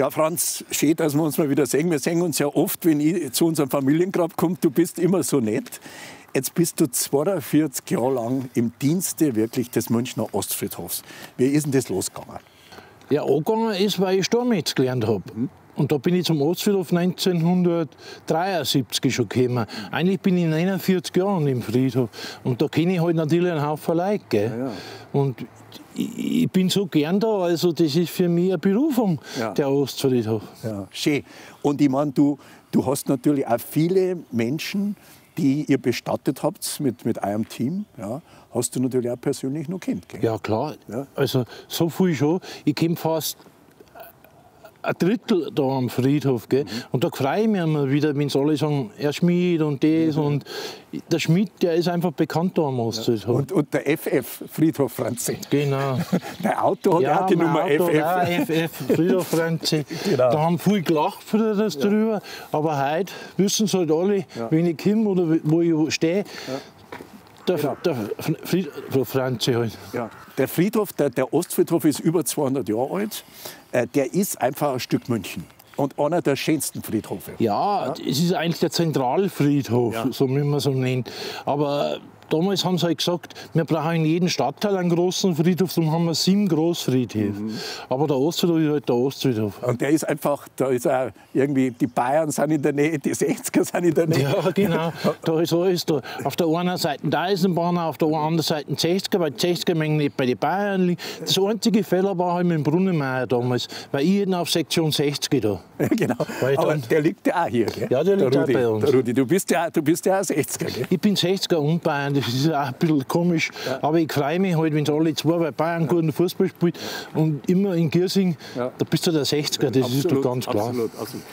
Ja, Franz, schön, dass wir uns mal wieder sehen. Wir sehen uns ja oft, wenn ich zu unserem Familiengrab komme. Du bist immer so nett. Jetzt bist du 42 Jahre lang im Dienste wirklich des Münchner Ostfriedhofs. Wie ist denn das losgegangen? Ja, angegangen ist, weil ich Sturmmetz gelernt habe. Und da bin ich zum Ostfriedhof 1973 schon gekommen. Eigentlich bin ich 49 Jahren im Friedhof. Und da kenne ich halt natürlich einen Haufen Leute. Gell? Ja, ja. Und ich, bin so gern da, also das ist für mich eine Berufung, Ja. der Ostfriedhof. Ja, schön. Und ich meine, du, du hast natürlich auch viele Menschen, die ihr bestattet habt mit, mit eurem Team. Ja, hast du natürlich auch persönlich noch kennt. Gell? Ja, klar. Ja. Also so viel schon. Ich kenne fast ein Drittel da am Friedhof. Gell? Mhm. Und da freue ich mich immer wieder, wenn alle sagen, er Schmied und das. Mhm. Und der Schmied, der ist einfach bekannt da am Ostfriedhof. Und, und der FF, Friedhof Franzi. Genau. Dein Auto hat ja, auch die Nummer Auto, FF. Ja, FF, Friedhof Franzi. Genau. Da haben viele gelacht früher das drüber. Aber heute wissen es halt alle, wenn ich komme oder wo ich stehe, der, Genau. der Friedhof Franzi halt. Ja. Der Friedhof, der, der Ostfriedhof ist über 200 Jahre alt. Äh, der ist einfach ein Stück München. Und einer der schönsten Friedhofe. Ja, es ist eigentlich der Zentralfriedhof, Ja. so wie man so nennt. Aber damals haben sie halt gesagt, wir brauchen in jedem Stadtteil einen großen Friedhof, darum haben wir sieben Großfriedhöfe. Mhm. Aber der Ostfriedhof ist halt der Ostfriedhof. Und der ist einfach, da ist auch irgendwie, die Bayern sind in der Nähe, die 60er sind in der Nähe. Ja, genau. Da ist alles da. Auf der einen Seite die Eisenbahn, auf der anderen Seite die 60er, weil die 60er mengen nicht bei den Bayern liegen. Das einzige Fehler war halt mit dem Brunnenmeier damals, weil ich hätte auf Sektion 60 da. Genau. Aber der liegt ja auch hier, gell? Ja, der liegt auch Rudi, bei uns. Der Rudi, du bist ja, du bist ja auch 60er, gell? Ich bin 60er und Bayern, das ist auch ein bisschen komisch. Aber ich freue mich halt, wenn es alle zwei, weil Bayern guten Fußball spielt. Und immer in Giersing, Ja. da bist du der 60er, das ist doch ganz klar. Absolut, absolut.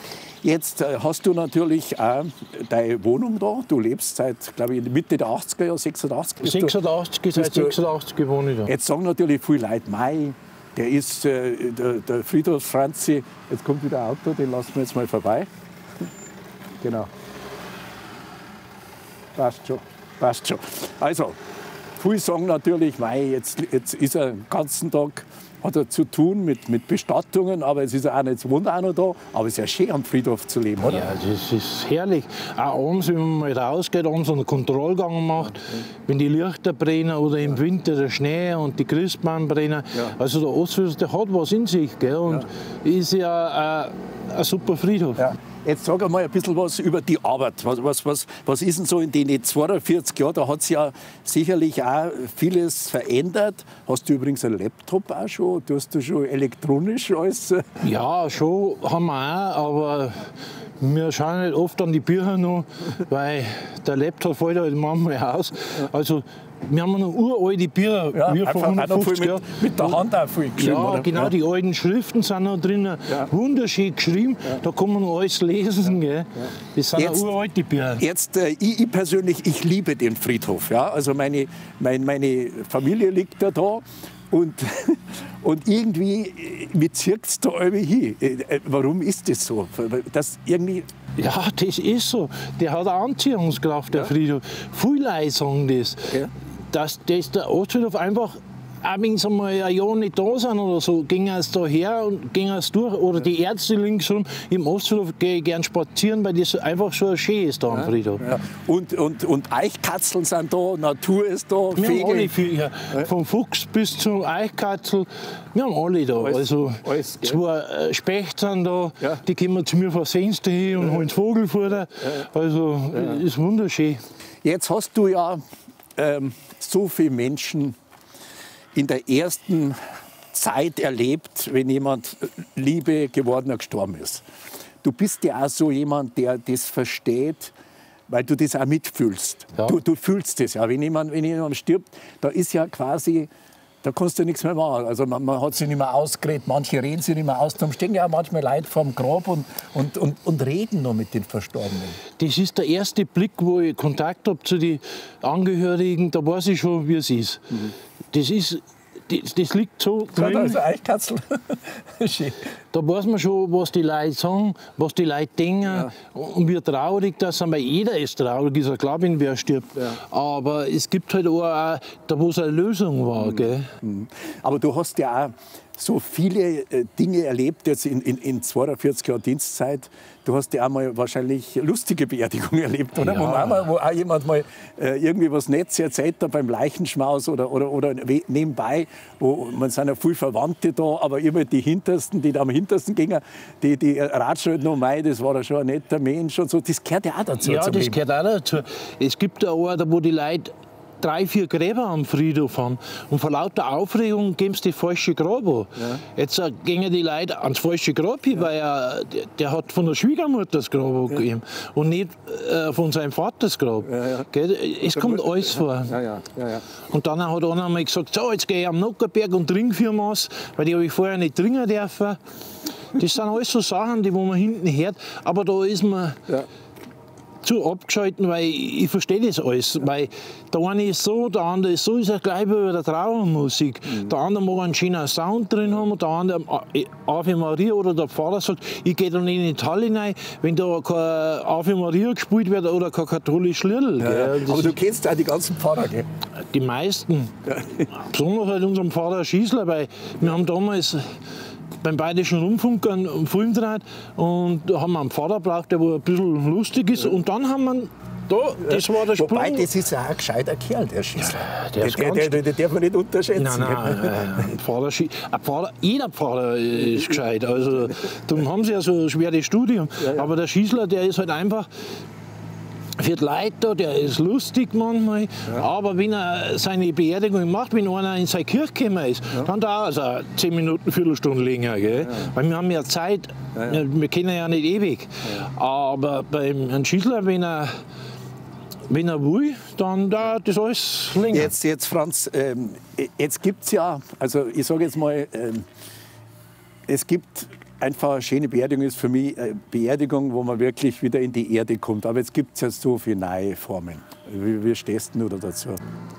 Jetzt äh, hast du natürlich auch deine Wohnung da. Du lebst seit, glaube ich, Mitte der 80er Jahre, 86. bist du- 86, seit bist du- 86 gewohnt ich da. Jetzt sagen natürlich viele Leute, Mai, der ist äh, der, der Friedhof Franzi. Jetzt kommt wieder ein Auto, den lassen wir jetzt mal vorbei. Genau. Passt schon, passt schon. Also, viele sagen natürlich, Mai, jetzt, jetzt ist er den ganzen Tag hat er zu tun mit, mit Bestattungen, aber es ist ja auch nicht, es wohnt auch noch da. Aber es ist ja schön, am Friedhof zu leben, oder? Ja, das ist herrlich. Auch abends, wenn man mal rausgeht, abends einen Kontrollgang macht, wenn die Lichter brennen oder im Winter der Schnee und die Christbaum brennen. Also der Ostfriedhof, der hat was in sich. Gell? Und ist ja äh, ein super Friedhof. Ja. Jetzt sag einmal ein bisschen was über die Arbeit. Was, was, was, was ist denn so in den 42 Jahren? Da hat sich ja sicherlich auch vieles verändert. Hast du übrigens einen Laptop auch schon? Tust du schon elektronisch alles? Ja, schon haben wir auch, aber wir schauen nicht oft an die Bücher noch, weil der Laptop fällt halt manchmal aus. Also wir haben noch uralte Bücher, wir auch noch viel 150 Jahren. mit, mit der Hand auch viel geschrieben. Ja, oder? genau, die alten Schriften sind noch drin, wunderschön geschrieben, da kann man noch alles lesen. Gell? Das sind Jetzt- auch uralte Bücher. Jetzt, äh, ich, ich persönlich, ich liebe den Friedhof. Ja? Also meine, mein, meine Familie liegt ja da. Und, und irgendwie, äh, mir zirkt es da irgendwie hin. Äh, äh, Warum ist das so? Das irgendwie, Ja, das ist so. Der hat eine Anziehungskraft, der Friedhof. Viele Leute sagen das. Ja. Dass das der Ostfriedhof einfach, auch wenn sie mal ein Jahr nicht da sind oder so, gehen sie da her und gehen sie durch. Oder die Ärzte linksrum. Im Ostfriedhof gehe ich gern spazieren, weil das einfach so schön ist da am Friedhof. ja. und, und, und Eichkatzeln sind da, Natur ist da, Wir haben Vögel. alle Viecher, vom Fuchs bis zum Eichkatzel, wir haben alle da. Alles- also alles, zwei äh, Specht sind da, Ja. die kommen zu mir vor das Fenster hin und holen Vogelfutter. Also ist wunderschön. Jetzt hast du ja ähm, so viele Menschen in der ersten Zeit erlebt, wenn jemand Liebe gewordener gestorben ist. Du bist ja auch so jemand, der das versteht, weil du das auch mitfühlst. Ja. Du, du fühlst das ja. Wenn jemand, wenn jemand stirbt, da ist ja quasi, da kannst du nichts mehr machen. Also man, man hat sich nicht mehr ausgeredet, manche reden sich nicht mehr aus. Darum stehen ja auch manchmal Leute vorm Grab und, und, und, und reden noch mit den Verstorbenen. Das ist der erste Blick, wo ich Kontakt habe zu den Angehörigen. Da weiß ich schon, wie es ist. Das ist, das, das liegt so drin. ist ein Eichkatzel. Da weiß man schon, was die Leute sagen, was die Leute denken ja. und wie traurig das sind, weil jeder ist traurig, ist ja klar, wenn wer stirbt. Ja. Aber es gibt halt auch, da, wo es eine Lösung war. Mhm. Gell? Mhm. Aber du hast ja auch so viele äh, Dinge erlebt jetzt in, in, in 42 Jahren Dienstzeit. Du hast ja auch mal wahrscheinlich lustige Beerdigungen erlebt, oder? Ja. Wo, mal, wo auch jemand mal äh, irgendwie was Nettes erzählt hat beim Leichenschmaus oder, oder, oder nebenbei, wo man sind ja viele Verwandte da, aber immer die Hintersten, die da am hintersten gingen, die, die ratschen halt noch mei, das war ja schon ein netter Mensch und so. Das gehört ja auch dazu. Ja, das Leben. gehört auch dazu. Es gibt da auch, wo die Leute drei, vier Gräber am Friedhof haben. Und vor lauter Aufregung geben sie die falsche Grab an. Ja. Jetzt äh, gehen die Leute ans falsche Grab hin, ja. weil er, der, hat von der Schwiegermutter das Grab angegeben ja. und nicht äh, von seinem Vater das Grab. Es kommt alles vor. Und dann hat einer einmal gesagt, so, jetzt gehe ich am Nockerberg und trinke für was, weil die habe ich vorher nicht trinken dürfen. Das sind alles so Sachen, die wo man hinten hört. Aber da ist man zu abgeschalten, weil ich, verstehe das alles. Weil der eine ist so, der andere ist so, ist ja gleich wie der Trauermusik. Mhm. Der andere mag einen schönen Sound drin haben und der andere, äh, Ave Maria oder der Pfarrer sagt, ich gehe da nicht in die Halle rein, wenn da kein Ave Maria gespielt wird oder kein katholisches Lied. Ja, ja. Aber du kennst auch die ganzen Pfarrer, gell? Die meisten. Ja. Besonders halt unseren Pfarrer Schießler, weil wir haben damals beim Bayerischen Rundfunk einen Film gedreht und da haben wir einen Pfarrer braucht, der ein bisschen lustig ist. Und dann haben wir da, das war der Sprung. Wobei, das ist ja auch ein gescheiter Kerl, der Schießler. Ja, der, der, der, der, der, darf man nicht unterschätzen. Nein, nein, nein. Pfarrer, ein Pfarrer, jeder Pfarrer ist gescheit. Also, darum haben sie ja so ein schweres Studium. Ja, ja. Aber der Schießler, der ist halt einfach, wird Leiter, der ist lustig manchmal, ja. aber wenn er seine Beerdigung macht, wenn einer in seine Kirche gekommen ist, ja. dann dauert es auch zehn Minuten, Viertelstunde länger. Gell? Ja. Weil wir haben ja Zeit, wir kennen ja nicht ewig. Aber beim Herrn Schießler, wenn er wenn er will, dann dauert das alles länger. Jetzt, jetzt Franz, ähm, jetzt gibt es ja, also ich sage jetzt mal, ähm, es gibt einfach eine schöne Beerdigung ist für mich eine Beerdigung, wo man wirklich wieder in die Erde kommt. Aber jetzt gibt es ja so viele neue Formen. Wie, wie stehst du dazu?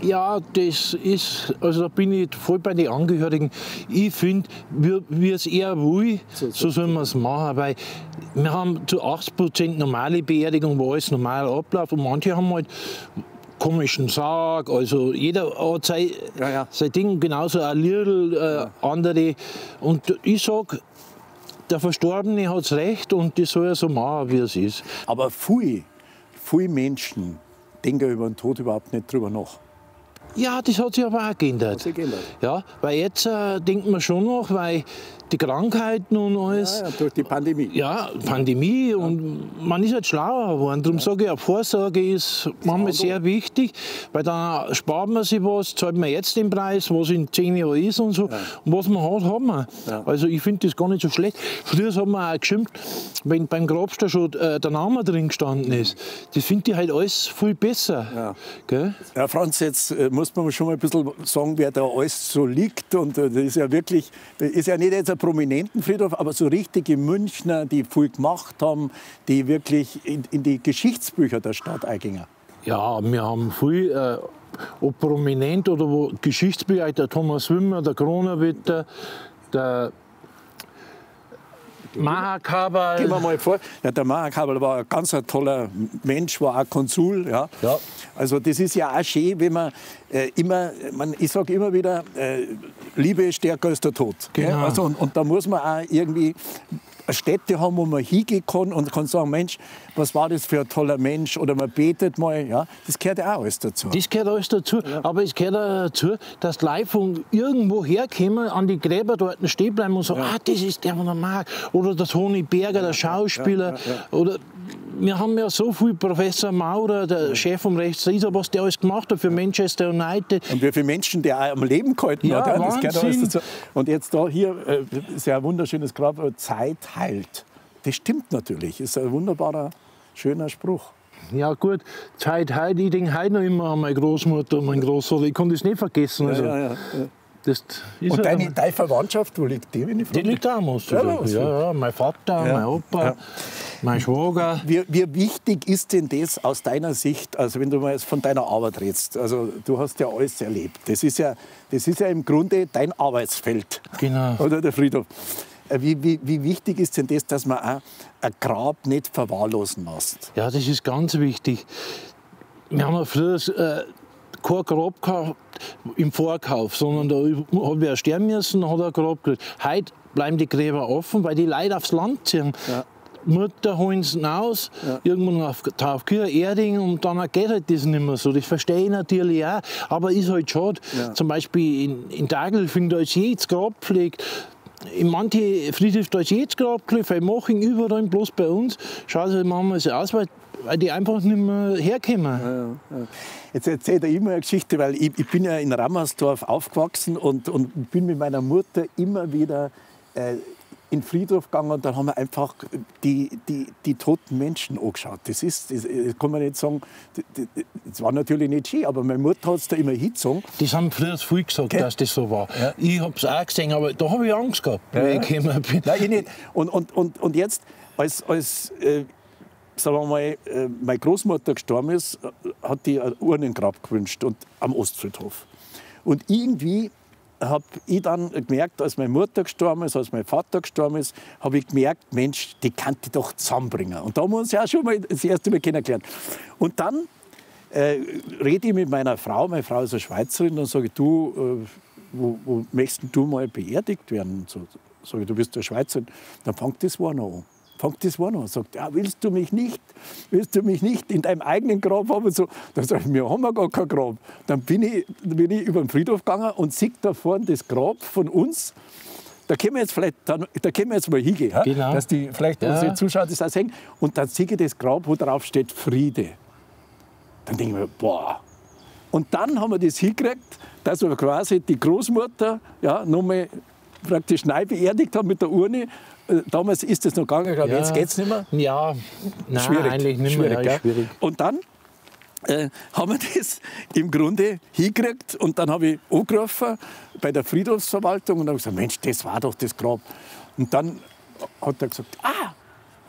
Ja, das ist, also da bin ich voll bei den Angehörigen. Ich finde, wie es eher will, so, so soll man es machen, weil wir haben zu 80 Prozent normale Beerdigung, wo alles normal abläuft und manche haben halt komischen Sarg, also jeder hat sein, ja, ja. sein Ding, genauso ein Lidl, äh, andere. Und ich sage, der Verstorbene hat recht und das soll er so machen, wie es ist. Aber viele, viele Menschen denken über den Tod überhaupt nicht drüber nach. Ja, das hat sich aber auch geändert. Hat sich geändert. Ja, weil jetzt äh, denkt man schon noch, weil die Krankheiten und alles. Ja, ja, durch die Pandemie. Ja, Pandemie ja. und man ist halt schlauer geworden. Darum sage ich, Vorsorge ist manchmal sehr wichtig, weil dann spart man sich was, zahlt man jetzt den Preis, was in zehn Jahren ist und so. Und was man hat, hat man. Also ich finde das gar nicht so schlecht. Früher hat man auch geschimpft, wenn beim Grabstein schon äh, der Name drin gestanden ist. Das finde ich halt alles viel besser. Ja. ja, Franz, jetzt äh, muss man schon mal ein bisschen sagen, wer da alles so liegt. Und äh, das ist ja wirklich, das ist ja nicht jetzt ein prominenten Friedhof, aber so richtige Münchner, die viel gemacht haben, die wirklich in, in die Geschichtsbücher der Stadt eingingen. Ja, wir haben viel, äh, ob prominent oder wo Geschichtsbücher, der Thomas Wimmer, der Kronawitter, der Mahakabal. Gehen wir mal vor. Ja, der Mahakabal war ein ganz ein toller Mensch, war auch Konsul. Ja. ja. Also das ist ja auch schön, wenn man äh, immer, man, ich sage immer wieder, äh, Liebe ist stärker als der Tod. Genau. Also, und, und da muss man auch irgendwie Städte haben, wo man hingehen kann und kann sagen, Mensch, was war das für ein toller Mensch oder man betet mal. Ja, das gehört ja auch alles dazu. Das gehört alles dazu, ja. aber es gehört auch dazu, dass die Leute von irgendwo herkommen, an die Gräber dort stehen bleiben und sagen, ja. ah, das ist der, den er mag. Oder der Toni Berger, der Schauspieler. Oder wir haben ja so viel Professor Maurer, der Chef vom Rechtsrichter, was der alles gemacht hat für Manchester United. Und wie viele Menschen der auch am Leben gehalten ja, hat. Das alles dazu. Und jetzt da hier, äh, sehr wunderschönes Grab, Zeit heilt. Das stimmt natürlich. Das ist ein wunderbarer, schöner Spruch. Ja gut, Zeit heilt. Ich denke heute noch immer an meine Großmutter und meinen Großvater. Ich kann das nicht vergessen. Also. Ja, ja, und deine, deine, Verwandtschaft, wo liegt die? Wenn ich die liegt auch muss ja, ja, ja, mein Vater, mein Opa. Mein Schwager. Wie, wie, wichtig ist denn das aus deiner Sicht, also wenn du mal von deiner Arbeit redest? Also du hast ja alles erlebt. Das ist ja, das ist ja im Grunde dein Arbeitsfeld. Genau. Oder der Friedhof. Äh, wie, wie, wie wichtig ist denn das, dass man auch ein Grab nicht verwahrlosen lässt? Ja, das ist ganz wichtig. Wir haben ja früher äh, kein Grab gehabt im Vorkauf, sondern da hat wer sterben müssen, hat er ein Grab gekriegt. Heute bleiben die Gräber offen, weil die Leute aufs Land ziehen. Ja. Mutter holen sie raus, Ja. irgendwann auf Taufkühe, Erding und dann geht halt das nicht mehr so. Das verstehe ich natürlich auch, aber ist halt schade. Ja. Zum Beispiel in, in Dagelfing, da ist jedes Grab gepflegt. In manchen Friedhöfen da ist jedes Grab gepflegt, weil machen überall, bloß bei uns. Schauen Sie manchmal so aus, weil, weil die einfach nicht mehr herkommen. Jetzt erzähle ich immer eine Geschichte, weil ich, ich bin ja in Rammersdorf aufgewachsen und, und bin mit meiner Mutter immer wieder äh, in den Friedhof gegangen und dann haben wir einfach die, die, die toten Menschen angeschaut. Das ist, das, kann man nicht sagen, das, war natürlich nicht schön, aber meine Mutter hat es da immer hingezogen. Das haben früher viel gesagt, Gell? dass das so war. Ja. Ich habe es auch gesehen, aber da habe ich Angst gehabt, Ja, ja. ich gekommen bin. Nein, ich nicht. Und, und, und, und jetzt, als, als äh, sagen wir mal, äh, meine Großmutter gestorben ist, äh, hat die ein Urnengrab gewünscht und, am Ostfriedhof. Und irgendwie habe ich dann gemerkt, als meine Mutter gestorben ist, als mein Vater gestorben ist, habe ich gemerkt, Mensch, die kann ich doch zusammenbringen. Und da haben wir uns ja schon mal das erste Mal kennengelernt. Und dann äh, rede ich mit meiner Frau, meine Frau ist eine Schweizerin, dann sage du, äh, wo, wo möchtest du mal beerdigt werden? So, sage ich, du bist eine Schweizerin. Dann fängt das Warner an. Fängt das an. Sagt, ja, willst du mich nicht, willst du mich nicht in deinem eigenen Grab haben? Und so. Dann sage ich, wir haben ja gar kein Grab. Dann bin ich, dann bin ich über den Friedhof gegangen und sehe da vorne das Grab von uns. Da können wir jetzt vielleicht, dann, da können wir jetzt mal hingehen? Genau. dass die vielleicht Ja. unsere Zuschauer das auch sehen. Und dann sehe ich das Grab, wo drauf steht Friede. Dann denke ich mir, boah. Und dann haben wir das hingekriegt, dass wir quasi die Großmutter ja, nochmal praktisch neu beerdigt haben mit der Urne. Äh, Damals ist das noch gegangen, ich glaube, jetzt geht es nicht mehr. Ja, nein, Schwierig. eigentlich nicht schwierig, mehr. Ja, ist gell? schwierig. Und dann äh, haben wir das im Grunde hingekriegt. Und dann habe ich angerufen bei der Friedhofsverwaltung und habe gesagt, Mensch, das war doch das Grab. Und dann hat er gesagt, ah,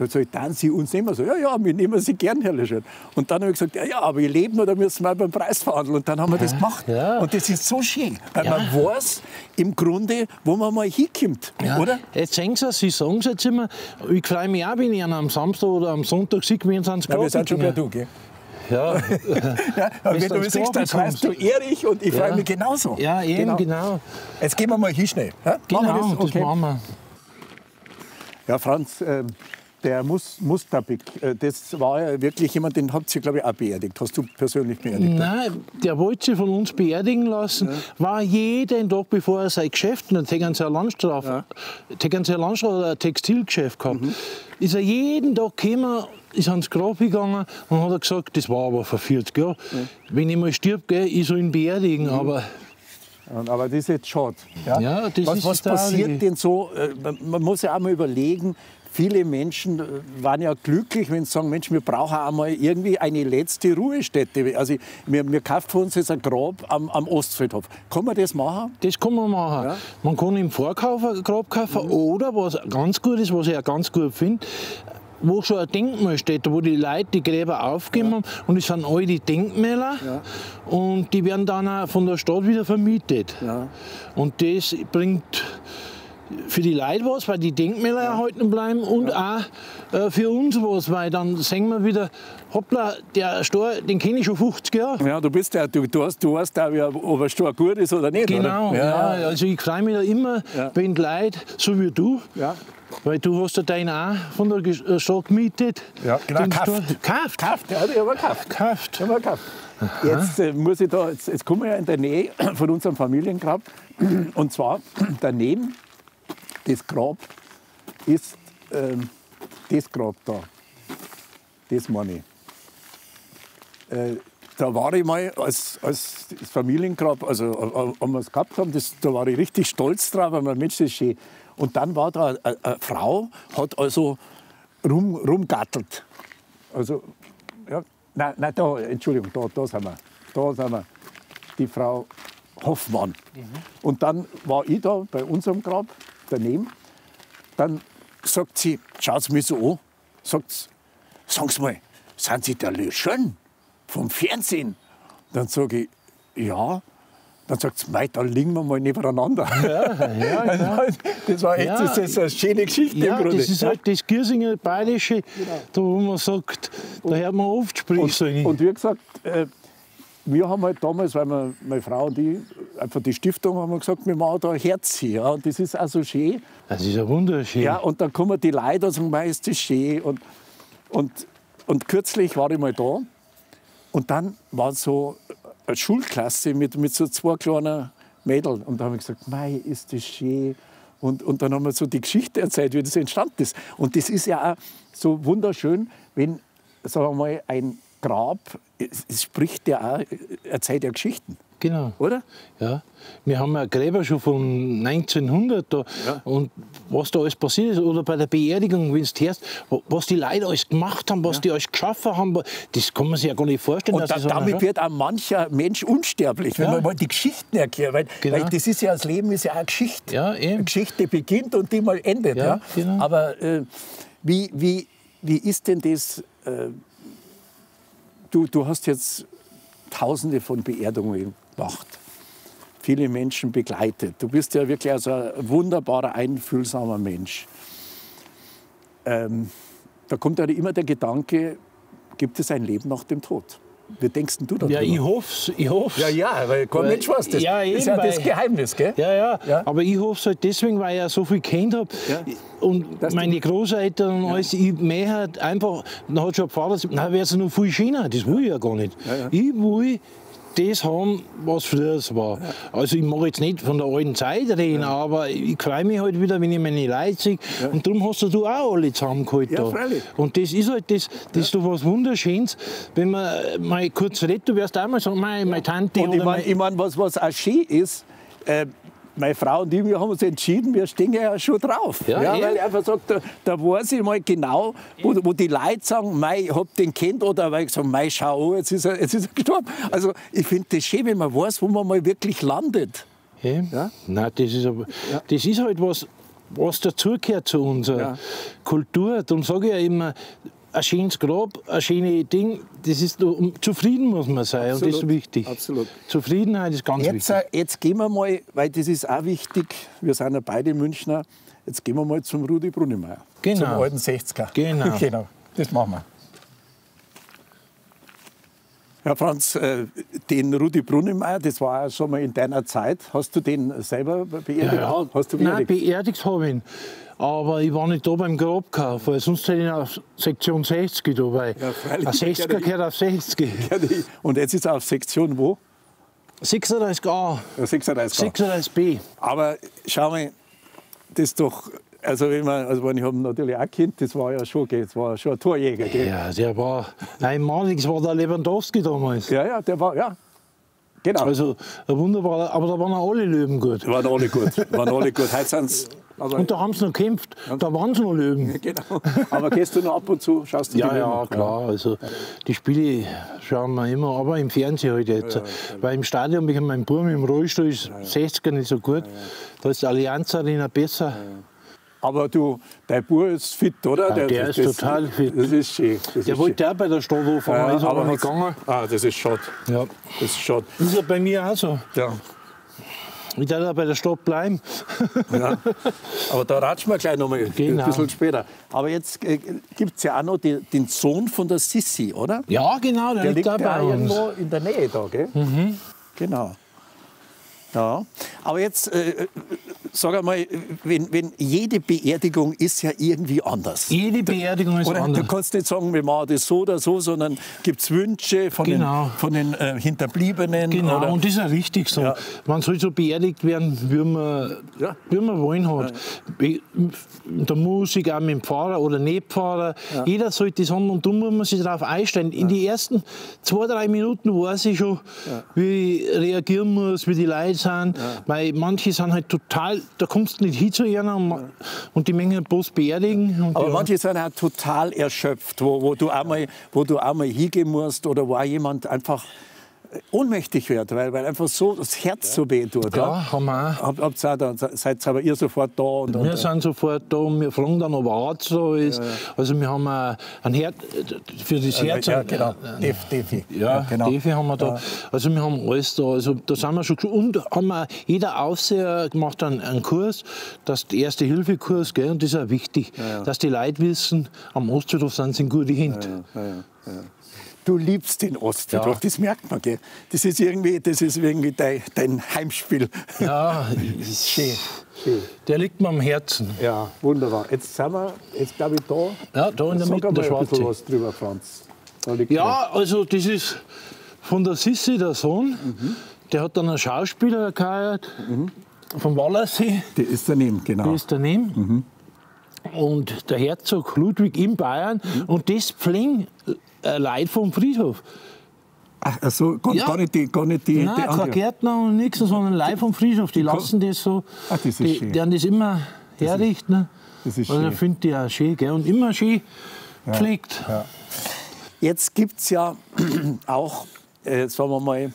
dann sag ich, dann Sie uns nehmen. So, ja, ja, wir nehmen Sie gern, Herr Leschert. Und dann habe ich gesagt, ja, ja, aber ihr leben oder müssen wir beim Preis verhandeln. Und dann haben wir das gemacht. ja. Und das ist so schön, weil Ja. man weiß im Grunde, wo man mal hinkommt, Ja. oder? Jetzt sehen Sie, Sie sagen es jetzt immer. Ich freue mich auch, wenn ich einen am Samstag oder am Sonntag sehe, wenn Sie ans Ja, wir sind schon bei du, gell? Ja, Ja, aber wenn du mich siehst, dann schreist du. Erich und ich freue Ja. mich genauso. ja eben, genau. Jetzt gehen wir mal hin schnell. Ja? Genau, Machen wir das, das? Okay. machen wir. Ja, Franz, ähm, der Mus Mustabik, äh, das war ja wirklich jemand, den habt ihr, glaube ich, auch beerdigt. Hast du persönlich beerdigt? Nein, der wollte sich von uns beerdigen lassen, war jeden Tag, bevor er sein Geschäft, in der Tegernseer Landstraße, Tegernseer Landstraße oder ein Textilgeschäft gehabt, ist er jeden Tag gekommen, ist ans Grab gegangen und hat er gesagt, das war aber vor 40 Jahren, wenn ich mal stirb, gell, ich soll ihn beerdigen, aber Und- Aber das ist jetzt schade. Ja? Ja, das was ist was passiert denn so? äh, Man man muss ja auch mal überlegen, viele Menschen äh, waren ja glücklich, wenn sie sagen, Mensch, wir brauchen einmal irgendwie eine letzte Ruhestätte. Also wir, wir kaufen für uns jetzt ein Grab am, am Ostfriedhof. Kann man das machen? Das kann man machen. Ja. Man kann im Vorkauf ein Grab kaufen oder, was ganz gut ist, was ich auch ganz gut finde, wo schon ein Denkmal steht, wo die Leute die Gräber aufgeben haben und es sind alte Denkmäler und die werden dann auch von der Stadt wieder vermietet. Ja. Und das bringt für die Leute was, weil die Denkmäler erhalten bleiben und auch äh, für uns was, weil dann sehen wir wieder, hoppla, der Stor, den kenne ich schon 50 Jahre. Ja, du bist ja, du, du hast, du weißt auch, ob ein Stor gut ist oder nicht. Genau, oder? ja. also ich freue mich da immer, Ja. wenn die Leute, so wie du, Ja. weil du hast ja deinen auch von der äh, Stadt gemietet. Ja, genau, kauft. Kauft. Ja, haben wir gekauft. Kauft. Haben wir gekauft. Jetzt äh, muss ich da, jetzt, jetzt kommen wir ja in der Nähe von unserem Familiengrab. Und zwar daneben, das Grab ist ähm, das Grab da. Das meine ich. Äh, da war ich mal, als, als das Familiengrab, also äh, als wir es gehabt haben, das, da war ich richtig stolz drauf, weil man Mensch, das ist schön. Und dann war da eine, eine Frau, hat also rum, rumgattelt. Also, ja, nein, nein, da, Entschuldigung, da, da sind wir. Da sind wir. Die Frau Hoffmann. Und dann war ich da bei unserem Grab daneben. Dann sagt sie, schaut sie mich so an, sagt sie, sagen Sie mal, sind Sie der Le Schön vom Fernsehen? Dann sage ich, ja. Dann sagt sie, mei, dann liegen wir mal nebeneinander. Ja, ja, ja. Das war echt Ja. das ist eine schöne Geschichte Ja, im Grunde. das ist halt das Giersinger Bayerische, da wo man sagt, da hört man oft Sprüche. und, und wie gesagt, äh, wir haben halt damals, weil wir, meine Frau und ich, einfach die Stiftung haben wir gesagt, wir machen da ein Herz hier. Und das ist auch so schön. das ist ja wunderschön. Ja, und dann kommen die Leute und sagen, ist das schön. Und, und, und kürzlich war ich mal da und dann war so eine Schulklasse mit, mit so zwei kleinen Mädeln. Und da habe ich gesagt, mei, ist das schön. Und, und dann haben wir so die Geschichte erzählt, wie das entstanden ist. Und das ist ja auch so wunderschön, wenn, sagen wir mal, ein Grab, es, spricht ja auch, erzählt ja Geschichten, Genau. oder? Ja. Wir haben ja Gräber schon von 1900 da. Und was da alles passiert ist, oder bei der Beerdigung, wenn du hörst, wa- was die Leute alles gemacht haben, was die alles geschaffen haben, das kann man sich ja gar nicht vorstellen. Und da, damit wird auch mancher Mensch unsterblich, wenn Ja. man mal die Geschichten erklärt. Weil, Genau. weil das ist ja, das Leben ist ja auch Geschichte. Ja, eben. Geschichte beginnt und die mal endet. Ja, Ja, genau. Aber äh, wie, wie, wie ist denn das? Äh, du, du hast jetzt Tausende von Beerdigungen gemacht, viele Menschen begleitet. Du bist ja wirklich also ein wunderbarer, einfühlsamer Mensch. Ähm, da kommt ja immer der Gedanke, gibt es ein Leben nach dem Tod? Wie denkst denn du darüber? Ja, ich hoffe ich hoff's. ja, ja, weil kein Mensch weiß das. ja, das ist eben, ja das Geheimnis, gell? Ja, ja, Ja. aber ich hoffe es halt deswegen, weil ich ja so viel kennt habe. Ja. Und Dass du- meine Großeltern und alles, ich mehr halt einfach, dann hat schon ein Pfarrer gesagt, na wäre es noch viel schöner, das will ich ja gar nicht. Ich will das haben, was früher war. Also ich mag jetzt nicht von der alten Zeit reden, aber ich freue mich halt wieder, wenn ich meine Leute sehe. Und darum hast du auch alle zusammengehalten. Ja, da. freilich. Und das ist halt das, das ist doch was Wunderschönes, wenn man mal kurz redet, du wirst auch mal sagen, meine, meine Tante Und ich oder meine, mein- ich mein, was, was auch schön ist, äh, meine Frau und ich, wir haben uns entschieden, wir stehen ja schon drauf. Ja, weil eben. ich einfach sage, da, da weiß ich mal genau, wo, wo die Leute sagen, mei, ich hab den kennt oder weil ich sage, mei, schau jetzt ist er, jetzt ist er gestorben. Also ich finde das schön, wenn man weiß, wo man mal wirklich landet. Ja? Ja? Nein, das ist, aber, das ist halt was, was dazugehört zu unserer Ja. Kultur. Darum sage ich ja immer, ein schönes Grab, ein schönes Ding, das ist, um- zufrieden muss man sein und das ist Absolut, wichtig. absolut. Zufriedenheit ist ganz Jetzt, wichtig. jetzt gehen wir mal, weil das ist auch wichtig, wir sind ja beide Münchner, jetzt gehen wir mal zum Rudi Brunnemeier. Genau. Zum alten 60er. Genau. genau, das machen wir. Herr Franz, äh, den Rudi Brunnemeier, das war ja schon mal in deiner Zeit. Hast du den selber beerdigt? Ja, Hast du Nein, beerdigt? beerdigt habe ich ihn. Aber ich war nicht da beim Grabkauf, weil sonst hätte ich ihn auf Sektion 60 da, weil Ja, freilich. ein 60er gehört auf 60. Ja, die- Und jetzt ist er auf Sektion wo? 36a, Ja, 36. 36b. Aber schau mal, das ist doch, also wenn man, also ich habe natürlich auch Kind, das war ja schon, das war schon ein Torjäger. Gell? Ja, der war einmalig, das war der Lewandowski damals. Ja, ja, der war, ja. Genau. Also ein wunderbarer, aber da waren auch alle Löwen gut. waren alle gut. Waren alle gut. Heute sind's, aber, Und da haben sie noch gekämpft, da waren sie noch Löwen. genau. aber gehst du noch ab und zu, schaust du Ja, die ja, Löwen? klar. Also die Spiele schauen wir immer, aber im Fernsehen halt jetzt. Weil im Stadion ich mein Bruder im Rollstuhl ist 60er nicht so gut. Da ist die Allianz Arena besser. Aber du, dein Bub ist fit, oder? Ja, der ist total fit. Das ist schön. Das Der ist wollte auch bei der Stadt anfangen, schön. ist aber nicht gegangen. Ah, das ist schade. Ja. Das ist schade. Ist ja bei mir auch so. Ja. Ich darf ja bei der Stadt bleiben. Ja. Aber da ratschen wir gleich noch mal Genau. ein bisschen später. Aber jetzt äh, gibt es ja auch noch den, den Sohn von der Sissi, oder? Ja, genau, der, Der liegt liegt da ja bei uns. irgendwo in der Nähe da, gell? Genau. Ja. Aber jetzt, äh, sag einmal, wenn, wenn jede Beerdigung ist ja irgendwie anders. Jede Beerdigung ist Oder du anders. kannst nicht sagen, wir machen das so oder so, sondern gibt es Wünsche von Genau. den, von den äh, Hinterbliebenen? Genau, Oder? und das ist ja richtig so. Ja. Man soll so beerdigt werden, wie man, Ja. wie man wollen hat. In der Musik, auch mit dem Pfarrer oder nicht Pfarrer. Jeder sollte das haben und da muss man sich darauf einstellen. In die ersten zwei, drei Minuten weiß ich schon, wie ich reagieren muss, wie die Leute sind. Weil manche sind halt total, da kommst du nicht hin zu ihnen und, und die Menge bloß beerdigen. Und Aber ja. manche sind auch total erschöpft, wo, wo, du einmal, wo du einmal hingehen musst oder wo auch jemand einfach ohnmächtig wird, weil, weil einfach so das Herz so weh tut. Ja, Ja? haben wir auch. Hab, habt's auch da, seid aber ihr sofort da? Und, Wir und, sind sofort da und wir fragen dann, ob ein Arzt da ist. Also wir haben ein Herz, für das Herz. ja, genau. Def, Defi. Ja, genau. Defi haben wir da. Also wir haben alles da. Also da sind wir schon und haben wir, jeder Aufseher macht einen, einen Kurs, das der erste Hilfe-Kurs, gell, und das ist auch wichtig, dass die Leute wissen, am Ostfriedhof sind sie in gute Hände. Du liebst den Ostfriedhof, Ja. das merkt man. Gell? Das ist irgendwie, das ist irgendwie dein, dein Heimspiel. Ja, ist Schön. der liegt mir am Herzen. Ja, wunderbar. Jetzt sind wir, jetzt glaube ich, da. Ja, da in der Sag Mitte, der Schwarze. was drüber, Franz. Da liegt Ja, also das ist von der Sissi, der Sohn. Der hat dann einen Schauspieler geheiert, vom Wallersee. der. Der ist daneben, genau. Der ist daneben. Und der Herzog Ludwig in Bayern. Und das pflegen äh, Leute vom Friedhof. Ach, also gar, Ja. gar nicht die, gar nicht die, Nein, die kein. Gärtner und nichts, sondern Leute vom Friedhof. Die lassen das so. Ach, das ist die, schön. die haben das immer herrichten. das ist also schön. ich finde die auch schön. Gell? Und immer schön gepflegt. Jetzt gibt es ja auch, äh, sagen wir mal,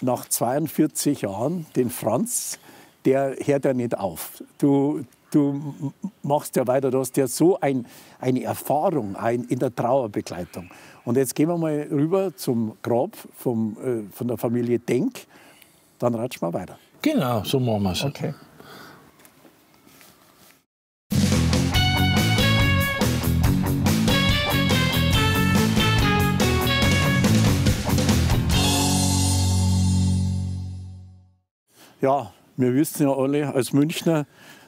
nach 42 Jahren den Franz, der hört ja nicht auf. Du, du machst ja weiter, du hast ja so ein, eine Erfahrung ein, in der Trauerbegleitung. Und jetzt gehen wir mal rüber zum Grab vom, äh, von der Familie Denk, dann ratschen wir weiter. Genau, so machen wir es. Ja, wir wissen ja alle, als Münchner,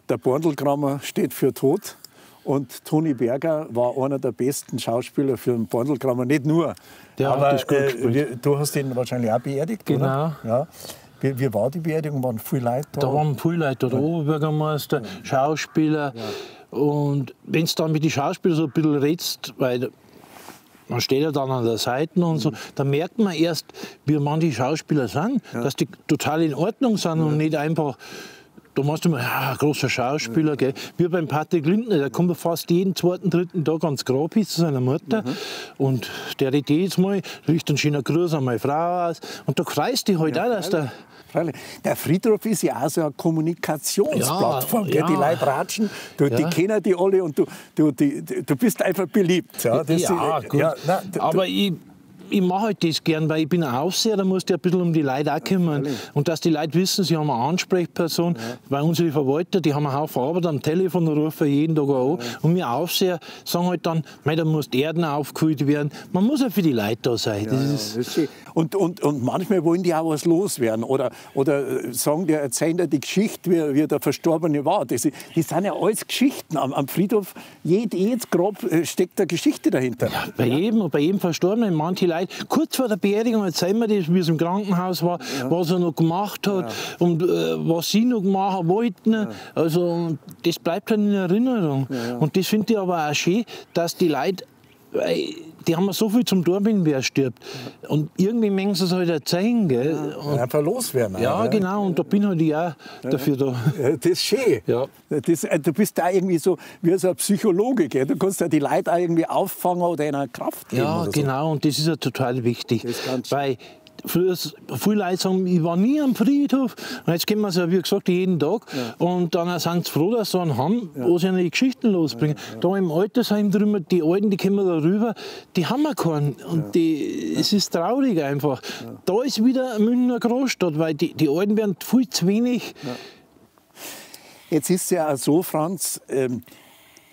der Borndelgrammer steht für Tod. Und Toni Berger war einer der besten Schauspieler für den Borndelgrammer. Nicht nur. Der hat aber das gut äh, du hast ihn wahrscheinlich auch beerdigt, Genau. oder? Ja. Wie, wie war die Beerdigung? Waren viele Leute da? Da waren viele Leute, der Oberbürgermeister, Schauspieler. Und wenn es dann mit den Schauspielern so ein bisschen redst, weil man steht ja dann an der Seite und so, dann merkt man erst, wie manche Schauspieler sind, dass die total in Ordnung sind und nicht einfach. Da machst du mal, ja, ein großer Schauspieler, gell. Wie beim Patrick Lindner, der kommt fast jeden zweiten, dritten Tag ans Grab hin zu seiner Mutter. Und der redet jetzt mal, riecht einen schönen Gruß an meine Frau aus. Und da freust du dich halt auch, dass der. Freilich. Der Friedhof ist ja auch so eine Kommunikationsplattform. Ja, gell? Die ja. Leute ratschen, du, die Ja. kennen die alle und du, du, die, du bist einfach beliebt. Ja, das ja, gut. ja, nein, du- Aber ich, ich mache halt das gern, weil ich bin ein Aufseher, da musst du ein bisschen um die Leute auch kümmern. Und dass die Leute wissen, sie haben eine Ansprechperson, weil unsere Verwalter, die haben einen Haufen Arbeit am Telefon, da rufen jeden Tag an. Und wir Aufseher sagen halt dann, mei, da muss die Erden aufgeholt werden. Man muss ja für die Leute da sein. Das Das. Und, und, und manchmal wollen die auch was loswerden oder, oder äh, sagen, der erzählen dir die Geschichte, wie, wie der Verstorbene war. Das, die sind ja alles Geschichten. Am, am Friedhof, jed, jedes Grab äh, steckt eine Geschichte dahinter. Bei jedem bei jedem Verstorbenen, manche Leute, kurz vor der Beerdigung erzählen mir das, wie es im Krankenhaus war, was er noch gemacht hat und äh, was sie noch machen wollten. Also das bleibt dann in Erinnerung. Und das finde ich aber auch schön, dass die Leute, die haben so viel zum Tor, wenn wer stirbt. Und irgendwie mengen sie es halt erzählen. Gell? Und, Einfach loswerden. ja, auch, genau, und da bin halt ich auch dafür da. Ja, Das ist schön. Ja. Das, äh, du bist da irgendwie so wie so ein Psychologe. Gell? Du kannst ja die Leute auch irgendwie auffangen oder ihnen Kraft geben. Ja, oder so. genau, und das ist ja total wichtig. Das weil früher, viele Leute sagen, ich war nie am Friedhof. Und jetzt wir es ja, wie gesagt, jeden Tag. Und dann sind sie froh, dass sie einen haben, wo sie eine Geschichten losbringen. Da im Altersheim drüber, die Alten, die kommen da rüber, die haben wir keinen. Und die, es ist traurig einfach. Da ist wieder eine Münchner Großstadt, weil die, die Alten werden viel zu wenig. Jetzt ist es ja auch so, Franz, ähm,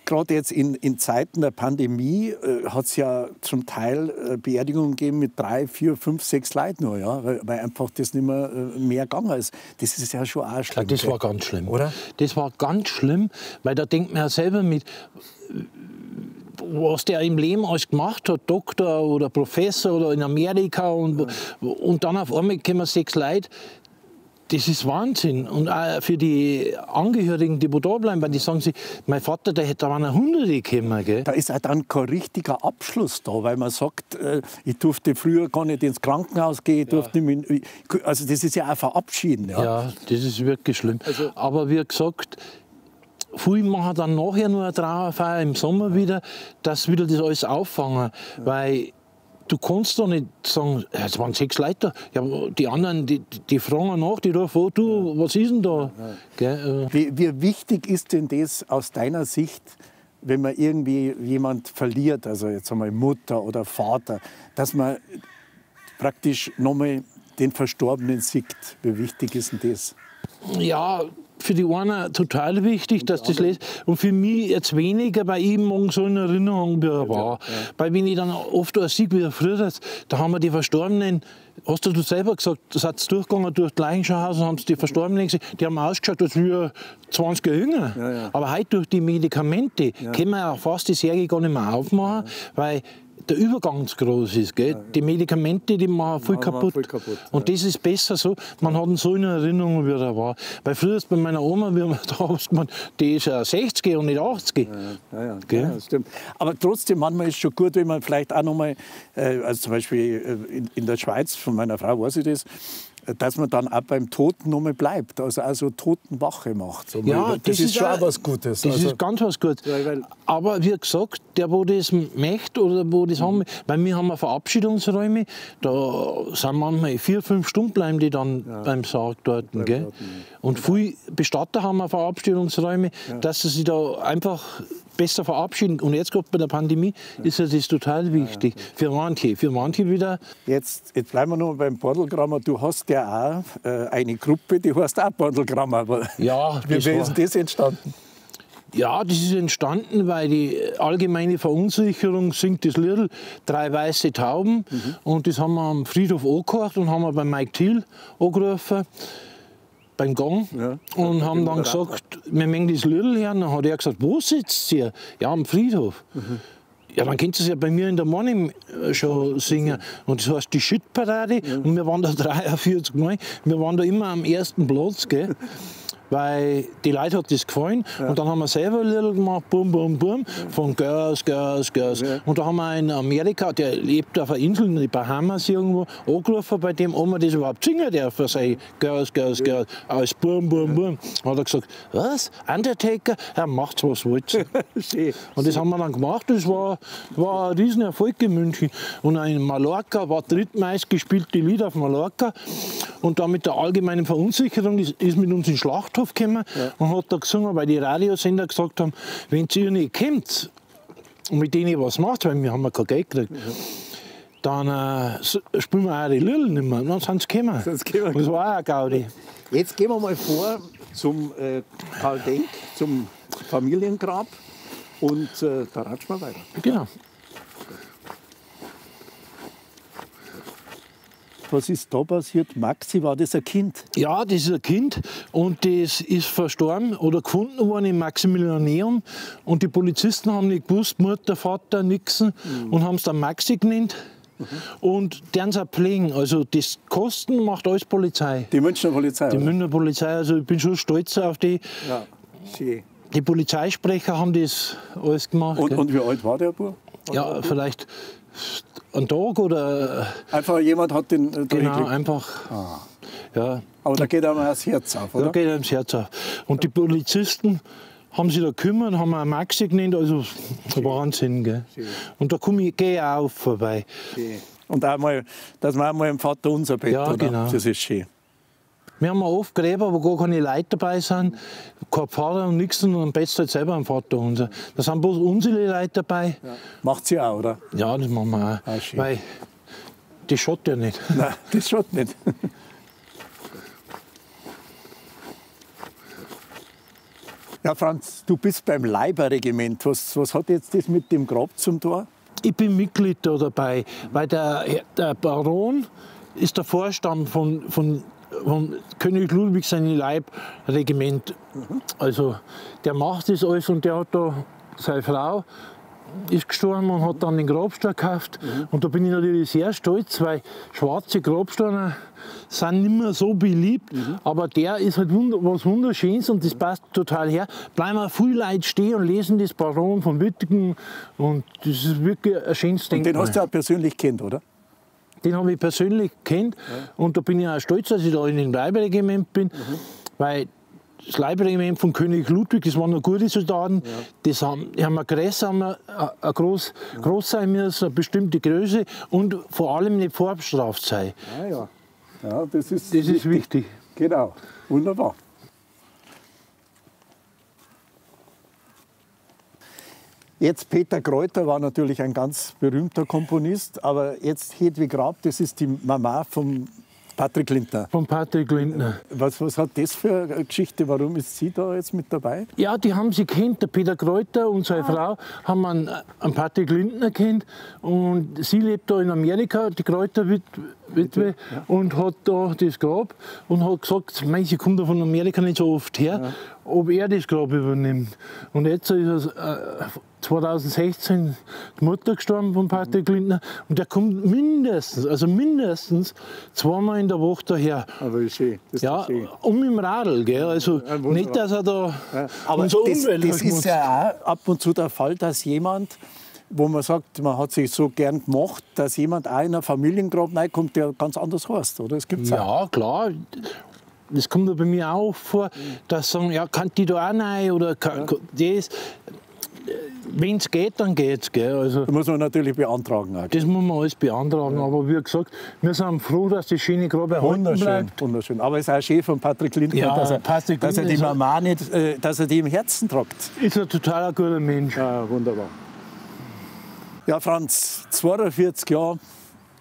gerade jetzt in, in Zeiten der Pandemie äh, hat es ja zum Teil äh, Beerdigungen gegeben mit drei, vier, fünf, sechs Leuten nur, ja? weil, weil einfach das nicht mehr, äh, mehr gegangen ist. Das ist ja schon auch Ja, schlimm. das gell? war ganz schlimm. Oder? Das war ganz schlimm, weil da denkt man ja selber mit, was der im Leben alles gemacht hat, Doktor oder Professor oder in Amerika und, und dann auf einmal kommen sechs Leute. Das ist Wahnsinn. Und auch für die Angehörigen, die da bleiben, weil die sagen sich, mein Vater, der hätte da waren eine Hunderte gekommen. Gell? Da ist auch dann kein richtiger Abschluss da, weil man sagt, äh, ich durfte früher gar nicht ins Krankenhaus gehen, ich durfte nicht mehr, ich- also das ist ja auch verabschieden. Ja. Ja, das ist wirklich schlimm. Aber wie gesagt, viele machen dann nachher nur eine Trauerfeier im Sommer wieder, dass wieder das alles auffangen. Weil du kannst doch nicht sagen, es waren sechs Leute. Ja, die anderen, die, die fragen nach, die rufen, oh, du, was ist denn da? Ja. Wie, wie wichtig ist denn das aus deiner Sicht, wenn man irgendwie jemand verliert, also jetzt einmal Mutter oder Vater, dass man praktisch nochmal den Verstorbenen sieht? Wie wichtig ist denn das? Ja, für die einen total wichtig, dass das lese. Und für mich jetzt weniger, weil ich morgen so in Erinnerung er war. Ja. Weil wenn ich dann oft auch sehe, wie er früher ist, da haben wir die Verstorbenen, hast du selber gesagt, da seid durchgegangen durch das Leichenschauhaus und haben die Verstorbenen gesehen, die haben ausgeschaut, als wir 20 Jahre jünger. Ja, ja. Aber heute durch die Medikamente können wir ja fast die Serie gar nicht mehr aufmachen, weil der Übergang zu groß ist. Gell? Die Medikamente, die machen voll, kaputt. voll kaputt. Und das ist besser so. Man hat ihn so in Erinnerung, wie er war. Weil früher bei meiner Oma, wie man da man, die ist ja 60 und nicht 80. Ja, ja, ja, ja stimmt. Aber trotzdem, manchmal ist es schon gut, wenn man vielleicht auch noch mal, äh, also zum Beispiel äh, in, in der Schweiz, von meiner Frau weiß ich das, dass man dann auch beim Toten nochmal bleibt, also also Totenwache macht. So ja, das, das, ist schon auch was Gutes. Das also, ist ganz was Gutes. Aber wie gesagt, der, wo das möchte oder wo das mhm. haben, weil wir haben ja Verabschiedungsräume, da sind manchmal vier, fünf Stunden bleiben die dann ja. beim Sarg dort. Gell? Und viele Bestatter haben Verabschiedungsräume, ja. dass sie sich da einfach besser verabschieden. Und jetzt gerade bei der Pandemie ist ja das total wichtig. Für manche, für manche wieder. Jetzt, jetzt bleiben wir noch beim Bordelgrammer. Du hast ja auch äh, eine Gruppe, die heißt auch Bordelgrammer. Ja, Wie ist das entstanden? Ja, das ist entstanden, weil die allgemeine Verunsicherung singt das Lied Drei weiße Tauben. Mhm. Und das haben wir am Friedhof angehört und haben wir bei Mike Thiel angerufen beim Gang ja, und haben dann gesagt, wir mengen das Lidl her. Dann hat er gesagt, wo sitzt ihr? Ja, am Friedhof. Mhm. Ja, dann könnt ihr es ja bei mir in der Morning äh, schon singen. Und das heißt die Schüttparade. Ja. Und wir waren da 43 Mal. Wir waren da immer am ersten Platz. Gell? Weil die Leute hat das gefallen. Ja. Und dann haben wir selber ein Little gemacht, bum, bum, bum, von Girls, Girls, Girls. Ja. Und da haben wir in Amerika, der lebt auf einer Insel in den Bahamas irgendwo, angerufen bei dem, ob man das überhaupt singen darf, für sein Girls, Girls, Girls, als bum, bum, bum. Dann hat er gesagt, was, Undertaker? Er macht was wollt. und das haben wir dann gemacht, das war, war ein Riesenerfolg in München. Und in Mallorca war drittmeist gespielte Lied auf Mallorca. Und da mit der allgemeinen Verunsicherung ist, ist mit uns in Schlachthof Bahnhof gekommen ja. und hat da gesungen, weil die Radiosender gesagt haben, wenn ihr nicht kommt und mit denen was macht, weil wir haben ja kein Geld gekriegt, ja. dann äh, spielen wir auch die Lille nicht mehr. dann sind sie gekommen. Und das war auch eine Gaudi. Jetzt gehen wir mal vor zum äh, Karl Denk, zum Familiengrab und äh, da ratschen wir weiter. Genau. Was ist da passiert? Maxi, war das ein Kind? Ja, das ist ein Kind und das ist verstorben oder gefunden worden im Maximilianeum. Und die Polizisten haben nicht gewusst, Mutter, Vater, Nixon mhm. und haben es dann Maxi genannt. Mhm. Und deren sie pflegen. Also das Kosten macht alles Polizei. Die Münchner Polizei? Die Münchner Polizei. Also ich bin schon stolz auf die. Ja, schön. Die Polizeisprecher haben das alles gemacht. Und, und wie alt war der Bub? Ja, vielleicht ein Tag oder. Einfach jemand hat den. Äh, genau, einfach. Ah. Ja. Aber da geht einem das Herz auf, oder? Da geht einem das Herz auf. Und die Polizisten haben sich da gekümmert, haben einen Maxi genannt, also Schön. Wahnsinn. Gell? Und da komme ich, gehe auch vorbei. Schön. Und auch mal, dass man auch mal im Vater unser Bett, ja, oder? Genau. Das ist schön. Wir haben oft Gräber, wo gar keine Leute dabei sind, kein Pfarrer und nichts, und am besten halt selber ein Vater unser. Da sind bloß unsere Leute dabei. Ja. Macht sie auch, oder? Ja, das machen wir auch. Ah, weil das schaut ja nicht. Nein, das schaut nicht. Ja, Franz, du bist beim Leiberregiment. Was, was hat jetzt das mit dem Grab zum Tor? Ich bin Mitglied da dabei, weil der, der Baron ist der Vorstand von, von von König Ludwig sein Leibregiment. Also der macht das alles und der hat da seine Frau ist gestorben und hat dann den Grabstein gekauft. Mhm. Und da bin ich natürlich sehr stolz, weil schwarze Grabsteine sind nicht mehr so beliebt. Mhm. Aber der ist halt was Wunderschönes und das passt total her. Bleiben auch viele Leute stehen und lesen das Baron von Wittigen. Und das ist wirklich ein schönes. Und den hast du auch persönlich kennt, oder? Den habe ich persönlich kennt ja. und da bin ich auch stolz, dass ich da in dem Bleiberegiment bin, mhm. weil das Leibregiment von König Ludwig, das waren noch gute Soldaten, ja. das haben, die haben Gräser haben ein, ein groß, ja. groß sein müssen, eine bestimmte Größe und vor allem nicht vorbestraft sein. Ja, ja. ja das ist, das ist wichtig. Genau, wunderbar. Jetzt Peter Kräuter war natürlich ein ganz berühmter Komponist, aber jetzt Hedwig Raab, das ist die Mama vom Patrick Lindner. Von Patrick Lindner. Was, was hat das für eine Geschichte? Warum ist sie da jetzt mit dabei? Ja, die haben sie kennt. Der Peter Kräuter und seine ah. Frau haben einen, einen Patrick Lindner kennt. Und sie lebt da in Amerika, die Kräuterwitwe, ja. und hat da das Grab und hat gesagt, sie kommt da von Amerika nicht so oft her, ja. ob er das Grab übernimmt. Und jetzt ist es. Äh, 2016 die Mutter gestorben von Patrick Lindner und der kommt mindestens, also mindestens zweimal in der Woche daher. Aber wie schön. Das ist ja, schön. um im Radl, gell? Also ja, nicht, dass er da ja, aber so das, das ist ja auch ab und zu der Fall, dass jemand wo man sagt, man hat sich so gern gemacht, dass jemand auch in ein Familiengrab reinkommt, der ganz anders heißt, oder? Das gibt's ja, auch. klar. Das kommt ja bei mir auch vor, dass sagen, ja, kann die da auch rein oder kann, ja. das wenn es geht, dann geht es. Also, das muss man natürlich beantragen. Auch. Das muss man alles beantragen. Ja. Aber wie gesagt, wir sind froh, dass die Schiene gerade erhalten bleibt. Wunderschön. Aber es ist auch schön von Patrick Lindner, ja, dass, er, Patrick dass er die Mama nicht, äh, dass er die im Herzen tragt. Ist ein total guter Mensch. Ja, wunderbar. Ja, Franz, 42 Jahre,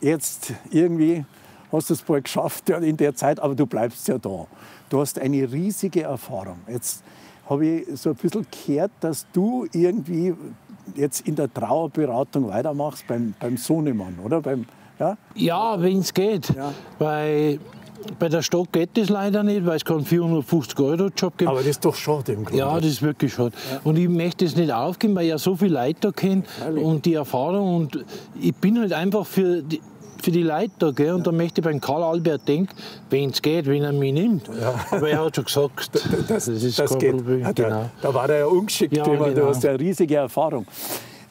jetzt irgendwie hast du es bald geschafft in der Zeit, aber du bleibst ja da. Du hast eine riesige Erfahrung. Jetzt habe ich so ein bisschen gehört, dass du irgendwie jetzt in der Trauerberatung weitermachst beim, beim Sohnemann, oder? Beim, ja, ja wenn es geht. Ja. Weil bei der Stadt geht das leider nicht, weil es keinen 450-Euro-Job gibt. Aber das ist doch schade im Grunde. Ja, das ist wirklich schade. Ja. Und ich möchte es nicht aufgeben, weil ich ja so viele Leute da kenne und die Erfahrung. Und ich bin halt einfach für die, für die Leute da. Gell? Und ja. da möchte ich beim Karl Albert denken, wenn es geht, wenn er mich nimmt. Ja. Aber er hat schon gesagt, das, das ist das geht. Problem. Genau. Da war er ja ungeschickt, ja, genau. du hast ja eine riesige Erfahrung.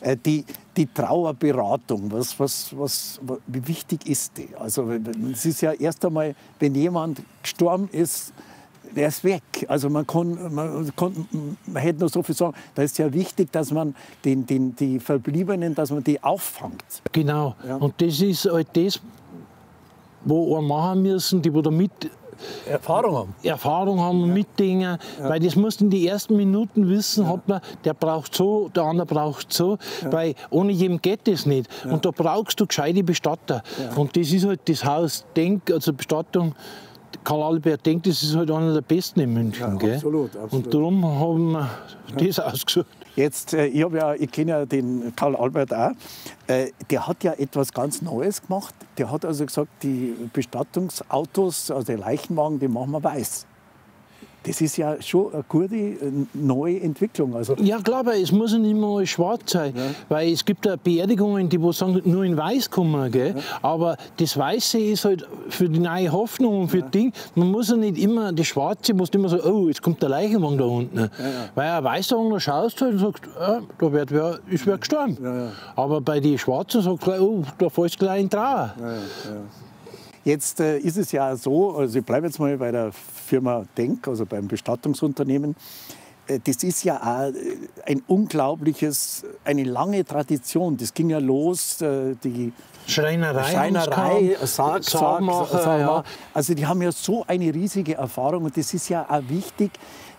Äh, die, die Trauerberatung, was, was, was, wie wichtig ist die? Also es ist ja erst einmal, wenn jemand gestorben ist, der ist weg. Also man, kann, man, kann, man hätte noch so viel sagen. Da ist ja wichtig, dass man den, den, die Verbliebenen, dass man die auffangt. Genau. Ja. Und das ist halt das, wo wir machen müssen, die wo damit Erfahrung haben. Erfahrung haben ja. mit Dingen, ja. weil das musst du in die ersten Minuten wissen, hat man, der braucht so, der andere braucht so, ja. weil ohne jedem geht das nicht. Und da brauchst du gescheite Bestatter. Und das ist halt das Haus Denk, also Bestattung, Karl Albert denkt, das ist halt einer der besten in München. Ja, absolut, absolut. Und darum haben wir ja. das ausgesucht. Jetzt, äh, ich, ja, ich kenne ja den Karl Albert auch. Äh, der hat ja etwas ganz Neues gemacht. Der hat also gesagt, die Bestattungsautos, also die Leichenwagen, die machen wir weiß. Das ist ja schon eine gute äh, neue Entwicklung. Also ja, klar, aber es muss nicht immer schwarz sein. Ja. Weil es gibt ja Beerdigungen, die wo sagen, nur in weiß kommen. Gell? Ja. Aber das Weiße ist halt für die neue Hoffnung und für ja. Ding. Man muss ja nicht immer, das Schwarze muss immer so, oh, jetzt kommt der Leichenwagen da unten. Weil ein Weißer schaust halt und sagst, ah, da wird wer, ist wer gestorben. Aber bei den Schwarzen sagst du, oh, da fällst du gleich in Trauer. Jetzt äh, ist es ja so, also ich bleibe jetzt mal bei der Firma Denk, also beim Bestattungsunternehmen. Äh, das ist ja auch äh, ein unglaubliches, eine lange Tradition. Das ging ja los, äh, die Schreinerei, Schreinerei Sarg, Sarg, Sarg, ja. Also die haben ja so eine riesige Erfahrung und das ist ja auch wichtig,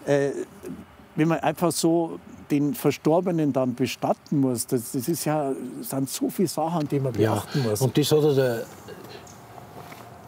wenn man einfach so den Verstorbenen dann bestatten muss. Das, das ist ja, sind so viele Sachen, die man beachten ja. muss. Und das hat der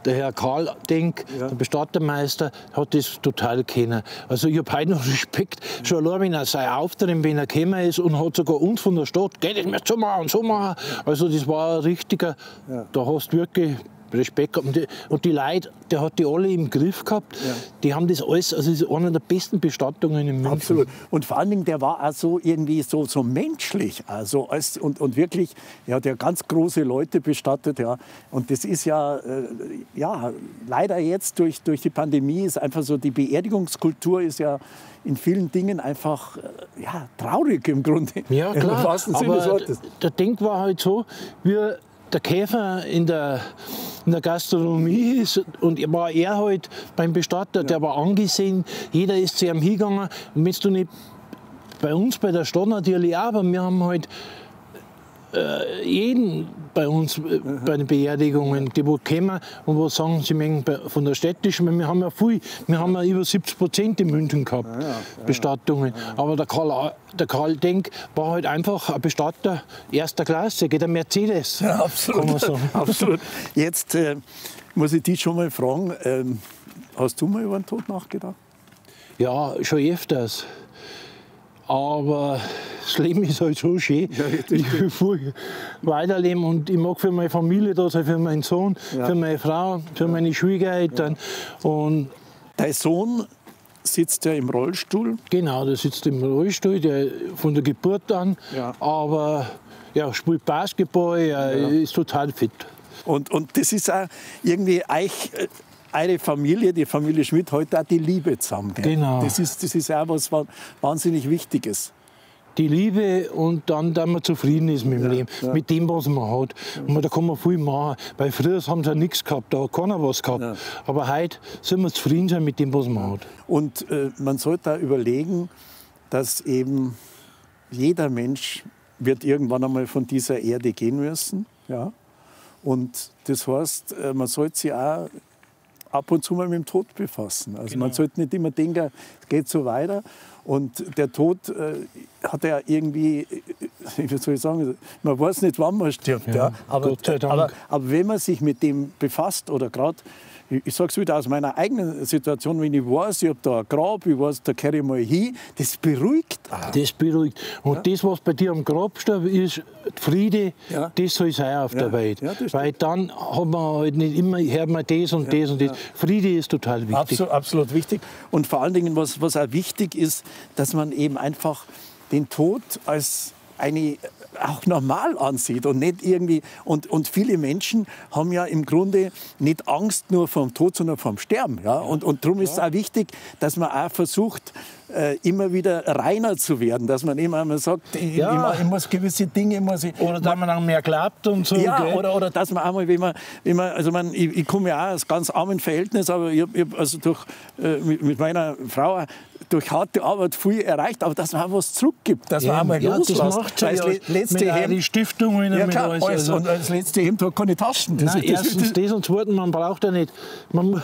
der Herr Karl Denk, ja. der Bestattermeister, hat das total kennen. Also ich habe heute noch Respekt, schon allein, wenn er sein Auftritt, wenn er gekommen ist und hat sogar uns von der Stadt, geht das mir so machen und so machen. Also das war ein richtiger, ja. da hast du wirklich Respekt gehabt. Und die, und die Leute, der hat die alle im Griff gehabt. Ja. Die haben das alles, also das ist eine der besten Bestattungen in München. Absolut. Und vor allen Dingen, der war auch so irgendwie so, so menschlich. Also als, und, und wirklich, er hat ja ganz große Leute bestattet. Ja. Und das ist ja, äh, ja, leider jetzt durch, durch die Pandemie ist einfach so, die Beerdigungskultur ist ja in vielen Dingen einfach äh, ja, traurig im Grunde. Ja, klar. Im aber der Denk war halt so, wir der Käfer in der, in der Gastronomie ist. Und war er halt beim Bestatter, der war angesehen, jeder ist zu ihm hingegangen. Und wenn du nicht bei uns bei der Stadt natürlich auch, aber wir haben halt jeden bei uns äh, bei den Beerdigungen, die wo kommen und wo sagen, sie mögen von der städtischen, weil wir haben ja viel, wir haben ja über 70 Prozent in München gehabt, ja, ja, Bestattungen. Aber der Karl, der Karl Denk war halt einfach ein Bestatter erster Klasse, geht ein Mercedes. Ja, absolut. absolut. Jetzt äh, muss ich dich schon mal fragen, ähm, hast du mal über den Tod nachgedacht? Ja, schon öfters. Aber das Leben ist halt so schön. Ja, ich will weiterleben und ich mag für meine Familie da sein, für meinen Sohn, ja. für meine Frau, für meine Schwiegereltern. Ja. Und Dein Sohn sitzt ja im Rollstuhl? Genau, der sitzt im Rollstuhl, der von der Geburt an. Ja. Aber ja, spielt Basketball, er ja. ist total fit. Und, und das ist auch irgendwie euch äh, eine Familie, die Familie Schmidt, heute auch die Liebe zusammen. Genau. Das ist, das ist auch was wahnsinnig Wichtiges. Die Liebe und dann, dass man zufrieden ist mit dem ja, Leben, ja. mit dem, was man hat. Und da kann man viel machen. Weil früher haben sie ja nichts gehabt, da hat keiner was gehabt. Ja. Aber heute soll man zufrieden sein mit dem, was man hat. Und äh, man sollte da überlegen, dass eben jeder Mensch wird irgendwann einmal von dieser Erde gehen müssen. Ja? Und das heißt, äh, man sollte sich auch ab und zu mal mit dem Tod befassen. Also genau. man sollte nicht immer denken, es geht so weiter. Und der Tod äh, hat ja irgendwie, äh, wie soll ich sagen, man weiß nicht, wann man stirbt. Ja, ja. Aber, aber, aber, wenn man sich mit dem befasst oder gerade ich sage es wieder aus meiner eigenen Situation, wenn ich weiß, ich habe da ein Grab, ich weiß, da kehre ich mal hin, das beruhigt auch. Das beruhigt. Und ja. das, was bei dir am Grab steht, ist Friede, ja. das soll sein auf der Welt. Weil dann hat man halt nicht immer, hört man das und das und das. Friede ist total wichtig. Absolut, absolut wichtig. Und vor allen Dingen, was, was auch wichtig ist, dass man eben einfach den Tod als eine auch normal ansieht und nicht irgendwie und, und viele Menschen haben ja im Grunde nicht Angst nur vom Tod, sondern vom Sterben. Ja? Und, und darum ist es auch wichtig, dass man auch versucht, äh, immer wieder reiner zu werden, dass man immer einmal sagt, ich, ja. ich, ich, muss gewisse Dinge muss ich, oder dass man dann mehr glaubt und so. Ja, oder, oder dass man einmal, wenn man, wenn man also man, ich, ich komme ja auch aus ganz armen Verhältnis, aber ich habe also durch, äh, mit, mit meiner Frau durch harte Arbeit viel erreicht, aber dass man auch was zurückgibt, dass man einmal ja, loslässt. Das macht ja, das letzte Hemd, die Stiftung ja, klar, alles, also. Und das letzte Hemd hat keine Taschen. Das, Nein, das, erstens das und zweitens, man braucht ja nicht, man,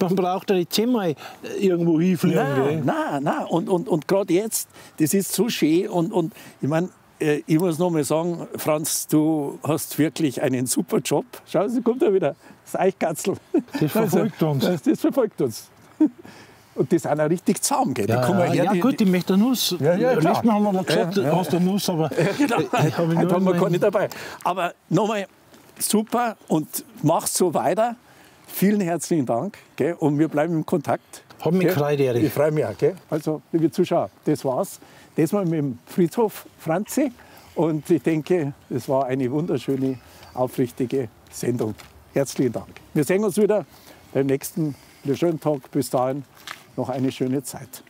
man braucht ja nicht zehnmal irgendwo hinfliegen. Nein, nein, nein. Und, und, und gerade jetzt, das ist so schön und, und ich meine, äh, ich muss noch mal sagen, Franz, du hast wirklich einen super Job. Schau, sie kommt da wieder, das Eichkatzel. Das verfolgt uns. Das, das verfolgt uns. Und die sind auch richtig zahm. Gell? Ja, ja, her, ja die, gut, die möchte eine Nuss. Ja, ja, Letztes Mal haben wir gesagt, ja, ja. hast du eine Nuss, aber ja, genau. Äh, hab ich haben wir keine dabei. Aber nochmal, super und mach so weiter. Vielen herzlichen Dank. Gell? Und wir bleiben im Kontakt. Hab mich gefreut, Erich. Ich freue mich auch. Gell? Also, liebe Zuschauer, das war's. Das mal mit dem Friedhof Franzi. Und ich denke, es war eine wunderschöne, aufrichtige Sendung. Herzlichen Dank. Wir sehen uns wieder beim nächsten schönen Tag. Bis dahin noch eine schöne Zeit.